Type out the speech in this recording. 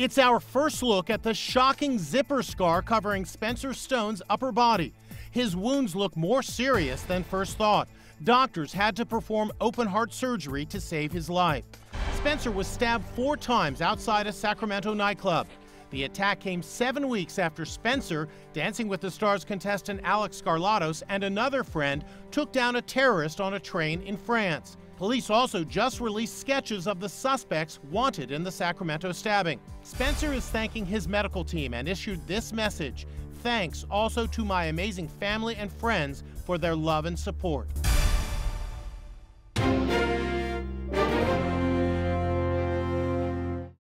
It's our first look at the shocking zipper scar covering Spencer Stone's upper body. His wounds look more serious than first thought. Doctors had to perform open heart surgery to save his life. Spencer was stabbed four times outside a Sacramento nightclub. The attack came seven weeks after Spencer, Dancing with the Stars contestant Alek Skarlatos, and another friend took down a terrorist on a train in France. Police also just released sketches of the suspects wanted in the Sacramento stabbing. Spencer is thanking his medical team and issued this message Thanks also to my amazing family and friends for their love and support.